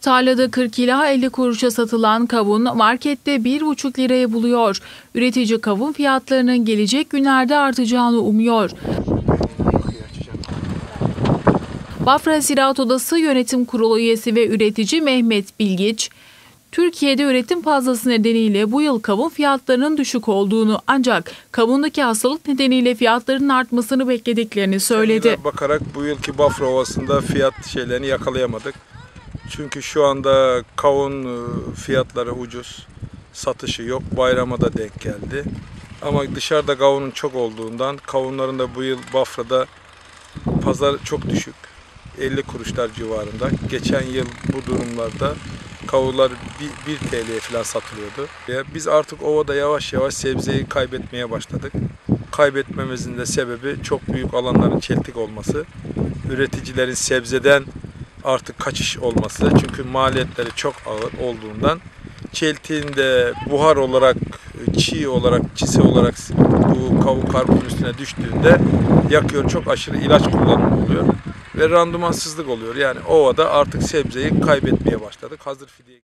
Tarlada 40 ila 50 kuruşa satılan kavun markette 1,5 liraya buluyor. Üretici kavun fiyatlarının gelecek günlerde artacağını umuyor. Bafra Ziraat Odası Yönetim Kurulu üyesi ve üretici Mehmet Bilgiç, Türkiye'de üretim fazlası nedeniyle bu yıl kavun fiyatlarının düşük olduğunu ancak kavundaki hastalık nedeniyle fiyatların artmasını beklediklerini söyledi. Bakarak bu yılki Bafra Ovası'nda fiyat şeylerini yakalayamadık. Çünkü şu anda kavun e, fiyatları ucuz. Satışı yok. Bayrama da denk geldi. Ama dışarıda kavunun çok olduğundan kavunların da bu yıl Bafra'da pazar çok düşük. 50 kuruşlar civarında. Geçen yıl bu durumlarda kavunlar 1, 1 TL'ye falan satılıyordu. Ya Biz artık ovada yavaş yavaş sebzeyi kaybetmeye başladık. Kaybetmemizin de sebebi çok büyük alanların çeltik olması. Üreticilerin sebzeden artık kaçış olması. Çünkü maliyetleri çok ağır olduğundan çeltiğin de buhar olarak, çiğ olarak, çisi olarak bu kavun karpuzun üstüne düştüğünde yakıyor. Çok aşırı ilaç kullanımı oluyor ve randımansızlık oluyor. Yani ovada artık sebzeyi kaybetmeye başladık. Hazır fidye